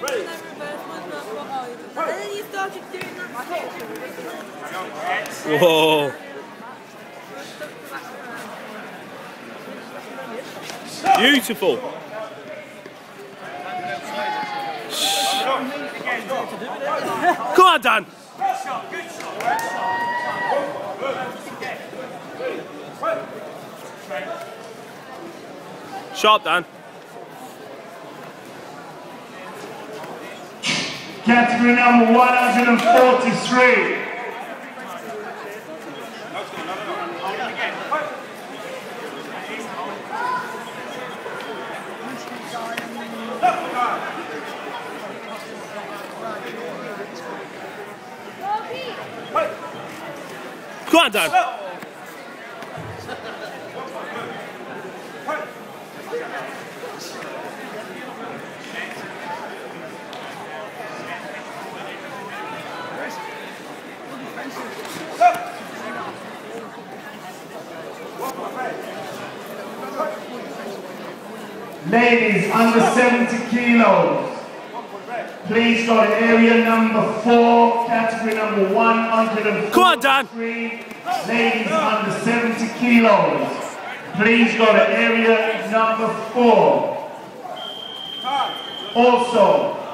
Ready. And then you start to do Whoa. Beautiful. Come on, Dan. Sharp, Dan. Category number 143. Come on, Dan. Ladies under 70 kilos. Please go to area number four, category number 143. Come on, Dan. Ladies under 70 kilos. Please go to area number four. Also,